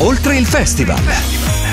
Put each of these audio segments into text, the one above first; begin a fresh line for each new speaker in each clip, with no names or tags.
Oltre il festival.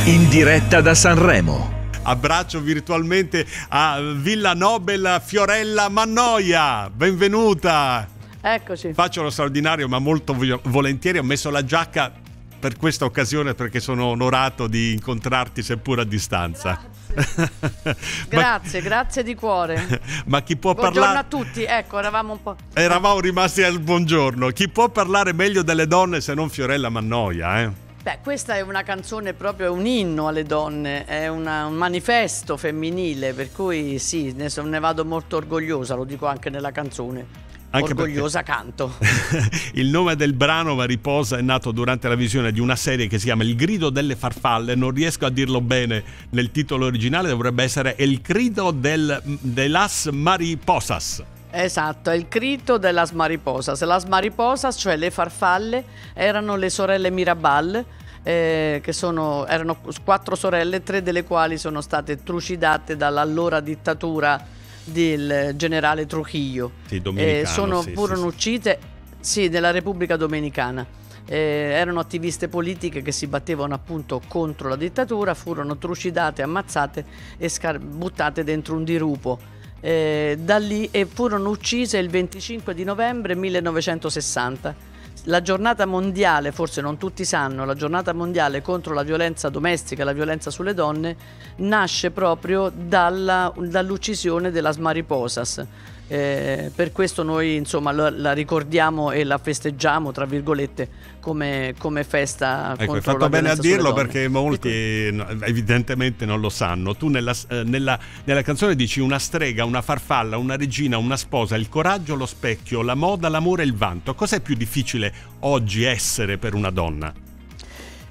In diretta da Sanremo.
Abbraccio virtualmente a Villa Nobel Fiorella Mannoia. Benvenuta.
Eccoci.
Faccio lo straordinario, ma molto volentieri. Ho messo la giacca per questa occasione perché sono onorato di incontrarti seppur a distanza.
grazie, grazie di cuore.
Ma chi può
buongiorno
parlare?
Buongiorno a tutti, ecco, eravamo un po'.
Eravamo rimasti al buongiorno. Chi può parlare meglio delle donne se non Fiorella Mannoia, eh?
Beh, questa è una canzone proprio un inno alle donne, è una, un manifesto femminile, per cui sì, ne, ne vado molto orgogliosa, lo dico anche nella canzone. Anche orgogliosa canto.
il nome del brano Mariposa è nato durante la visione di una serie che si chiama Il grido delle farfalle. Non riesco a dirlo bene nel titolo originale, dovrebbe essere Il grido del, de las mariposas.
Esatto, è il crito della Mariposas. Las Mariposas, cioè le farfalle, erano le sorelle Mirabal, eh, che sono, erano quattro sorelle, tre delle quali sono state trucidate dall'allora dittatura del generale Trujillo.
Sì, eh,
sono,
sì,
furono
sì,
uccise sì, nella Repubblica Dominicana. Eh, erano attiviste politiche che si battevano appunto contro la dittatura, furono trucidate, ammazzate e buttate dentro un dirupo. Eh, da lì e furono uccise il 25 di novembre 1960 la giornata mondiale, forse non tutti sanno, la giornata mondiale contro la violenza domestica e la violenza sulle donne nasce proprio dall'uccisione della Smariposas. Eh, per questo noi insomma la, la, ricordiamo e la festeggiamo tra virgolette come, come festa
ecco,
hai
fatto bene a dirlo perché molti evidentemente non lo sanno. Tu nella, eh, nella, nella, canzone dici una strega una farfalla una regina una sposa il coraggio lo specchio la moda l'amore e il vanto. Cos'è più difficile oggi essere per una donna?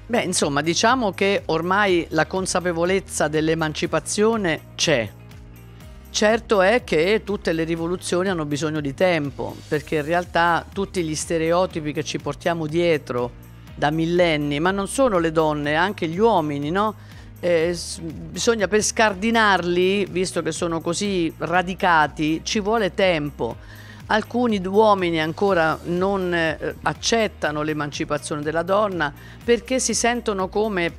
Beh, insomma, diciamo che ormai la consapevolezza dell'emancipazione c'è, Certo è che tutte le rivoluzioni hanno bisogno di tempo, perché in realtà tutti gli stereotipi che ci portiamo dietro da millenni, ma non solo le donne, anche gli uomini, no? Eh, bisogna per scardinarli, visto che sono così radicati, ci vuole tempo. Alcuni uomini ancora non eh, accettano l'emancipazione della donna perché si sentono come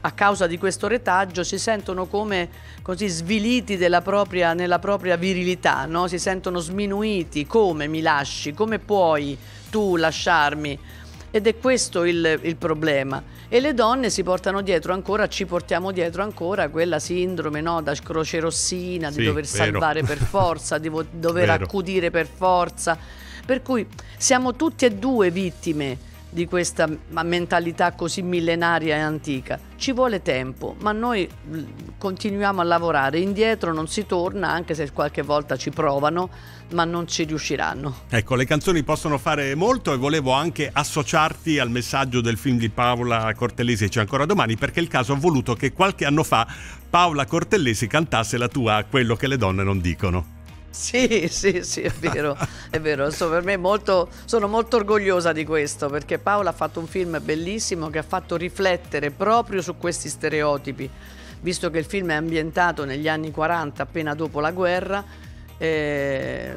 a causa di questo retaggio si sentono come così sviliti propria, nella propria virilità, no? si sentono sminuiti, come mi lasci, come puoi tu lasciarmi? Ed è questo il, il problema. E le donne si portano dietro ancora, ci portiamo dietro ancora quella sindrome no? da croce rossina,
sì,
di dover
vero.
salvare per forza, di dover
vero.
accudire per forza. Per cui siamo tutti e due vittime di questa mentalità così millenaria e antica. Ci vuole tempo, ma noi continuiamo a lavorare, indietro non si torna, anche se qualche volta ci provano, ma non ci riusciranno.
Ecco, le canzoni possono fare molto e volevo anche associarti al messaggio del film di Paola Cortellesi C'è ancora domani, perché il caso ha voluto che qualche anno fa Paola Cortellesi cantasse la tua Quello che le donne non dicono.
Sì, sì, sì, è vero, è vero. So, per me molto, sono molto orgogliosa di questo perché Paola ha fatto un film bellissimo che ha fatto riflettere proprio su questi stereotipi, visto che il film è ambientato negli anni 40, appena dopo la guerra, eh,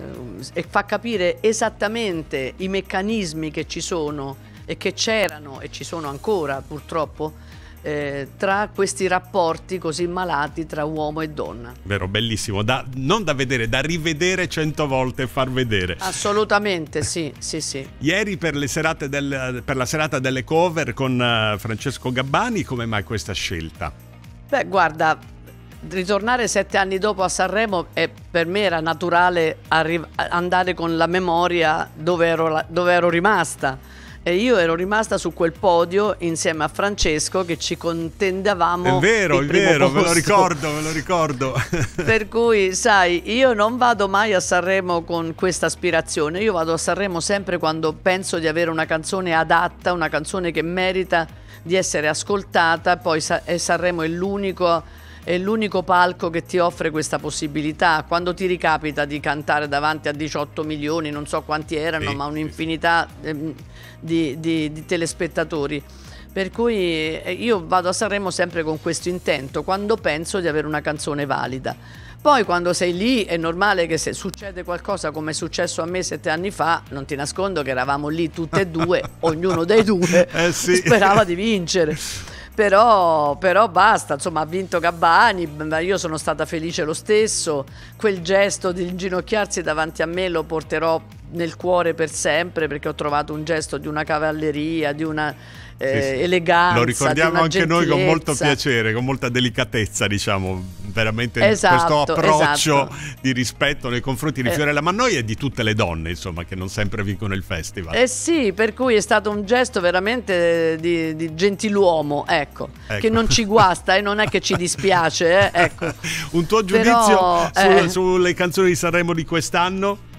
e fa capire esattamente i meccanismi che ci sono e che c'erano e ci sono ancora purtroppo eh, tra questi rapporti così malati tra uomo e donna.
Vero, bellissimo, da, non da vedere, da rivedere cento volte e far vedere.
Assolutamente, sì, sì, sì.
Ieri per, del, per la serata delle cover con uh, Francesco Gabbani, come mai questa scelta?
Beh, guarda, ritornare sette anni dopo a Sanremo e per me era naturale arri- andare con la memoria dove ero, dove ero rimasta e io ero rimasta su quel podio insieme a Francesco che ci contendavamo.
È vero, è vero, posto. me lo ricordo, me lo ricordo.
per cui, sai, io non vado mai a Sanremo con questa aspirazione, io vado a Sanremo sempre quando penso di avere una canzone adatta, una canzone che merita di essere ascoltata, poi Sanremo è l'unico è l'unico palco che ti offre questa possibilità. Quando ti ricapita di cantare davanti a 18 milioni, non so quanti erano, sì, ma un'infinità sì. di, di, di telespettatori. Per cui eh, io vado a Sanremo sempre con questo intento, quando penso di avere una canzone valida. Poi quando sei lì è normale che se succede qualcosa come è successo a me sette anni fa, non ti nascondo che eravamo lì tutte e due, ognuno dei due
eh sì.
sperava di vincere. Però, però, basta, insomma ha vinto Gabbani, io sono stata felice lo stesso, quel gesto di inginocchiarsi davanti a me lo porterò nel cuore per sempre perché ho trovato un gesto di una cavalleria, di una eh, sì, sì. eleganza.
Lo ricordiamo anche
gentilezza.
noi con molto piacere, con molta delicatezza, diciamo, veramente
esatto,
questo approccio
esatto.
di rispetto nei confronti di eh. Fiorella Mannoia e di tutte le donne, insomma, che non sempre vincono il festival.
Eh sì, per cui è stato un gesto veramente di, di gentiluomo, ecco, ecco, che non ci guasta e non è che ci dispiace, eh, ecco.
un tuo giudizio Però, su, sulle canzoni di Sanremo di quest'anno?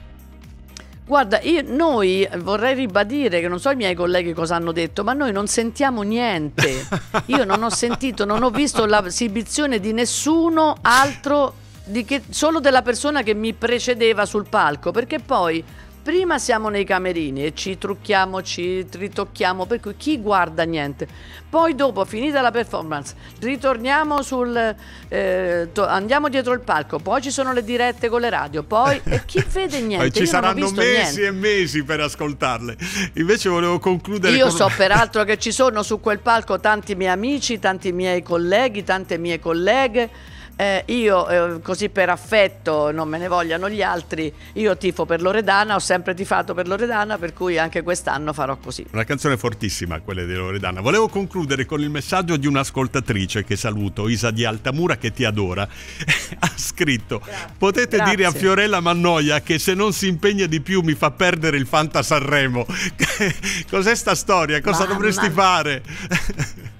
Guarda, io, noi vorrei ribadire che non so i miei colleghi cosa hanno detto, ma noi non sentiamo niente. Io non ho sentito, non ho visto l'esibizione di nessuno altro di che, solo della persona che mi precedeva sul palco, perché poi prima siamo nei camerini e ci trucchiamo, ci ritocchiamo, per cui chi guarda niente. Poi dopo, finita la performance, ritorniamo sul... Eh, andiamo dietro il palco, poi ci sono le dirette con le radio, poi... e chi vede niente?
Poi ci
Io
saranno mesi
niente.
e mesi per ascoltarle. Invece volevo concludere...
Io
con...
so peraltro che ci sono su quel palco tanti miei amici, tanti miei colleghi, tante mie colleghe eh, io eh, così per affetto, non me ne vogliano gli altri, io tifo per Loredana, ho sempre tifato per Loredana, per cui anche quest'anno farò così.
Una canzone fortissima quella di Loredana. Volevo concludere con il messaggio di un'ascoltatrice che saluto, Isa di Altamura che ti adora. ha scritto: Grazie. Potete
Grazie.
dire a Fiorella Mannoia che se non si impegna di più mi fa perdere il Fanta Sanremo. Cos'è sta storia? Cosa Mamma. dovresti fare?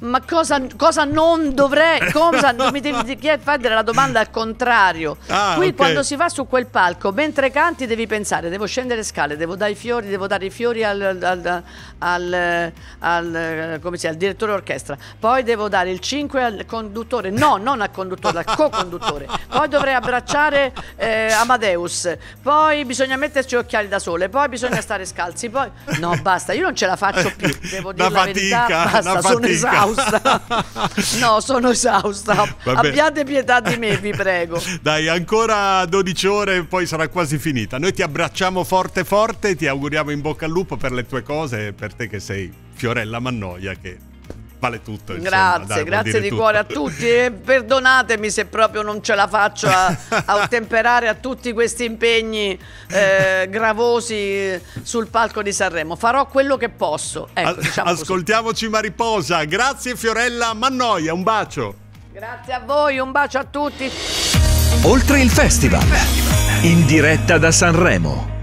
Ma cosa, cosa, non dovrei? Cosa mi devi fare la domanda al contrario?
Ah,
Qui
okay.
quando si va su quel palco, mentre canti devi pensare, devo scendere le scale, devo dare i fiori, devo dare i fiori al, al, al, al, come si chiama, al direttore orchestra, poi devo dare il 5 al conduttore, no, non al conduttore, al co-conduttore, poi dovrei abbracciare eh, Amadeus, poi bisogna metterci occhiali da sole, poi bisogna stare scalzi, poi no basta, io non ce la faccio più, devo dire
la,
la
fatica,
verità, basta, sono esausta esausta. No, sono esausta.
Vabbè.
Abbiate pietà di me, vi prego.
Dai, ancora 12 ore e poi sarà quasi finita. Noi ti abbracciamo forte forte, ti auguriamo in bocca al lupo per le tue cose e per te che sei Fiorella Mannoia che vale tutto. Insomma,
grazie,
dai,
grazie di
tutto.
cuore a tutti e perdonatemi se proprio non ce la faccio a, a ottemperare a tutti questi impegni eh, gravosi sul palco di Sanremo. Farò quello che posso. Ecco, diciamo
Ascoltiamoci
così.
Mariposa. Grazie Fiorella Mannoia, un bacio.
Grazie a voi, un bacio a tutti.
Oltre il festival, in diretta da Sanremo.